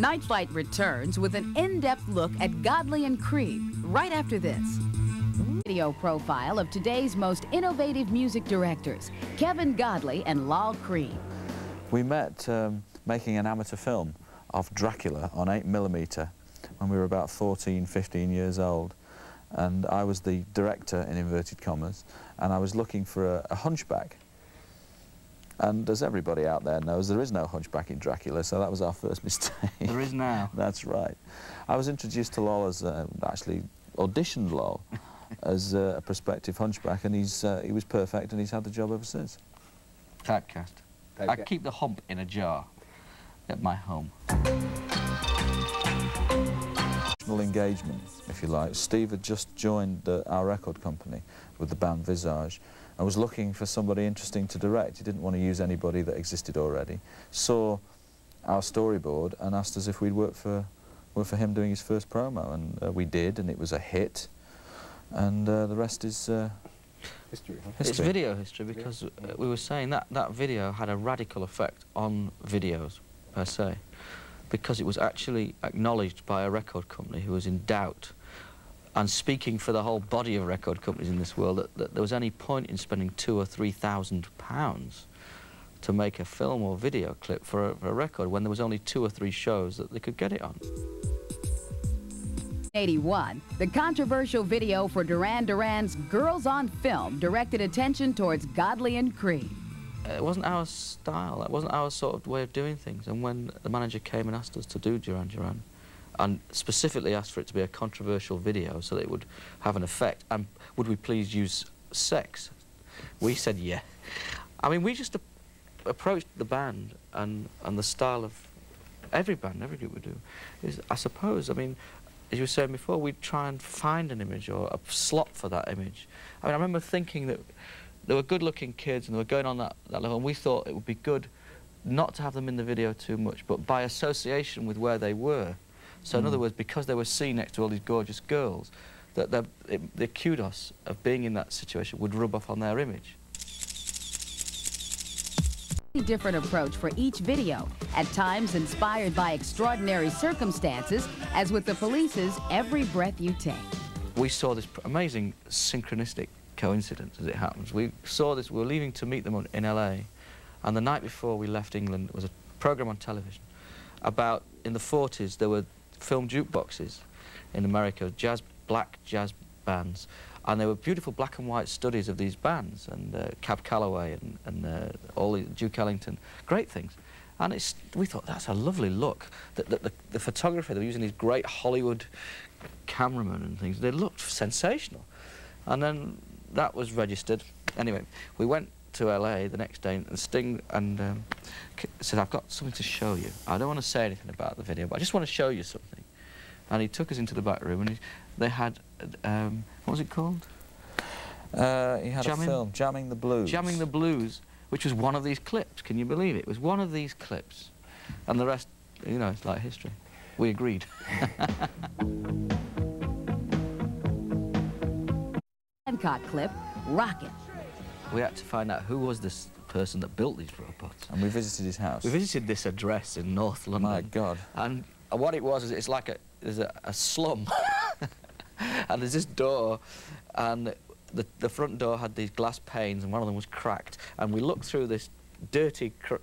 Night Flight returns with an in-depth look at Godley and Creme right after this. Video profile of today's most innovative music directors, Kevin Godley and Lol Creme. We met um, making an amateur film of Dracula on 8mm when we were about 14, 15 years old. And I was the director, in inverted commas, and I was looking for a, a hunchback. And as everybody out there knows, there is no hunchback in Dracula, so that was our first mistake. There is now. That's right. I was introduced to Lol as, uh, actually auditioned Lol as uh, a prospective hunchback, and he's, uh, he was perfect, and he's had the job ever since. Typecast. I keep the hump in a jar at my home. engagement, if you like. Steve had just joined uh, our record company with the band Visage and was looking for somebody interesting to direct. He didn't want to use anybody that existed already. Saw our storyboard and asked us if we'd work for, work for him doing his first promo, and uh, we did, and it was a hit. And uh, the rest is uh, history, huh? history. It's video history because uh, we were saying that that video had a radical effect on videos per se because it was actually acknowledged by a record company who was in doubt and speaking for the whole body of record companies in this world that, that there was any point in spending two or three thousand pounds to make a film or video clip for a, for a record when there was only two or three shows that they could get it on. 81, the controversial video for Duran Duran's Girls on Film directed attention towards Godley and Creme. Uh, it wasn't our style, it wasn't our sort of way of doing things. And when the manager came and asked us to do Duran Duran, and specifically asked for it to be a controversial video so that it would have an effect, and would we please use sex? We said yeah. I mean, we just approached the band and, and the style of every band, every group we do, is, I suppose, I mean, as you were saying before, we'd try and find an image or a slot for that image. I mean, I remember thinking that there were good-looking kids and they were going on that, that level, and we thought it would be good not to have them in the video too much, but by association with where they were. So mm. in other words, because they were seen next to all these gorgeous girls, that it, the kudos of being in that situation would rub off on their image. Different approach for each video, at times inspired by extraordinary circumstances, as with the police's Every Breath You Take. We saw this amazing synchronistic coincidence as it happens. We saw this, we were leaving to meet them in LA, and the night before we left England was a program on television about, in the 40s, there were film jukeboxes in America, jazz, black jazz bands, and there were beautiful black and white studies of these bands, and uh, Cab Calloway and, and uh, all the, Duke Ellington, great things. And it's, we thought, that's a lovely look. The, the, the, photography, they were using these great Hollywood cameramen and things, they looked sensational. And then that was registered. Anyway, we went to LA the next day, and Sting and um, said, I've got something to show you. I don't want to say anything about the video, but I just want to show you something. And he took us into the back room, and he, they had um, what was it called? Uh, he had Jamming? a film, Jamming the Blues. Jamming the Blues, which was one of these clips. Can you believe it? It was one of these clips. And the rest, you know, it's like history. We agreed. Hancock clip, Rockit. We had to find out who was this person that built these robots. And we visited his house. We visited this address in North London. My God. And what it was is it's like a, there's a, a slum and there's this door, and the, the front door had these glass panes, and one of them was cracked. And we looked through this dirty, cr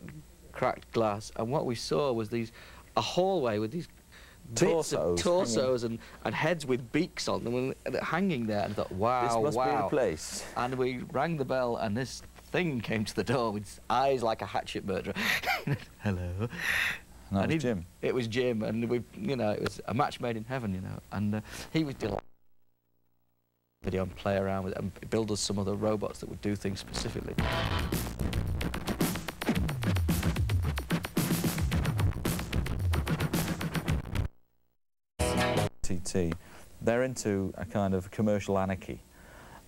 cracked glass, and what we saw was these a hallway with these torsos, torsos and, and heads with beaks on them and, hanging there. And I thought, wow, this must wow. be the place. And we rang the bell, and this thing came to the door with eyes like a hatchet murderer. Hello. And that was Jim. It was Jim, and we, you know, it was a match made in heaven, you know. And uh, he was delighted. Video and play around with it and build us some other robots that would do things specifically. TT, they're into a kind of commercial anarchy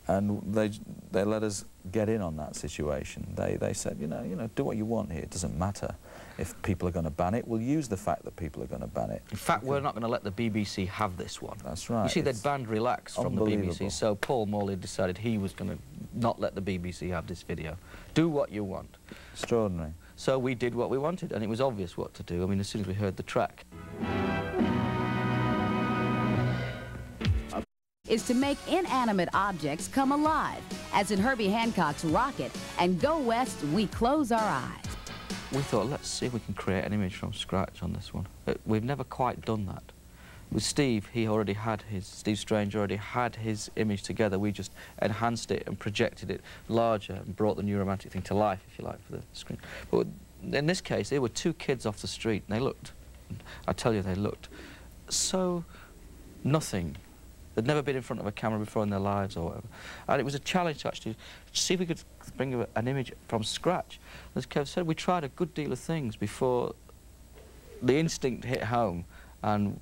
and they they let us get in on that situation. They they said, you know, you know, do what you want here. It doesn't matter if people are going to ban it. We'll use the fact that people are going to ban it. In fact, we're not going to let the BBC have this one. That's right. You see, they'd banned Relax from the BBC, so Paul Morley decided he was going to not let the BBC have this video. Do what you want. Extraordinary. So we did what we wanted, and it was obvious what to do. I mean, as soon as we heard the track. Is to make inanimate objects come alive, as in Herbie Hancock's Rockit and Go West, We Close Our Eyes. We thought, let's see if we can create an image from scratch on this one. Uh, we've never quite done that. With Steve, he already had his, Steve Strange already had his image together. We just enhanced it and projected it larger and brought the new romantic thing to life, if you like, for the screen. But in this case, they were two kids off the street, and they looked, I tell you, they looked so nothing They'd never been in front of a camera before in their lives or whatever. And it was a challenge to actually see if we could bring an image from scratch. As Kev said, we tried a good deal of things before the instinct hit home and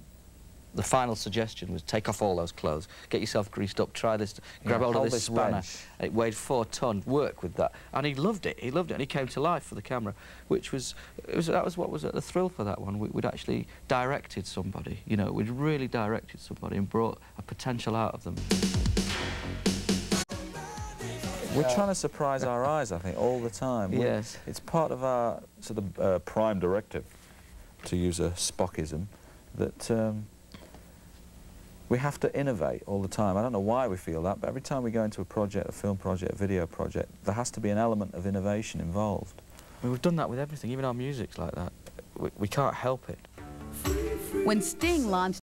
the final suggestion was take off all those clothes, get yourself greased up, try this, grab hold of this, this spanner. Wrench. It weighed four ton, work with that. And he loved it, he loved it, and he came to life for the camera, which was, was that was what was the thrill for that one. We, would actually directed somebody, you know, we'd really directed somebody and brought a potential out of them. We're trying to surprise our eyes, I think, all the time. Yes. It's part of our sort of uh, prime directive, to use a Spockism, that um, we have to innovate all the time. I don't know why we feel that, but every time we go into a project, a film project, a video project, there has to be an element of innovation involved. I mean, we've done that with everything, even our music's like that. We, we can't help it. When Sting launched